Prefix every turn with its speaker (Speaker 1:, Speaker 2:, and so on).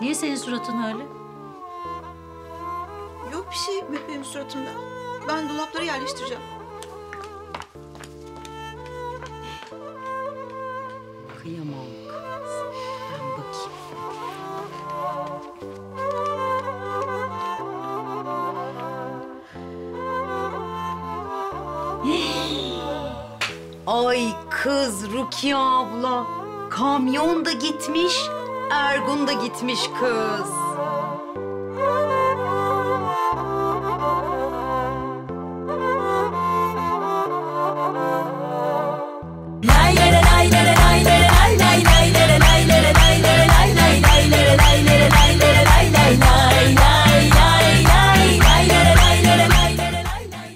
Speaker 1: Niye senin suratın öyle?
Speaker 2: Yok bir şey benim suratımda. Ben dolaplara yerleştireceğim.
Speaker 3: Kıyamam kız. Ben bakayım. Hey. Ay kız Rukiye abla. Kamyon da gitmiş, Ergun da gitmiş kız.
Speaker 4: Lay lay lay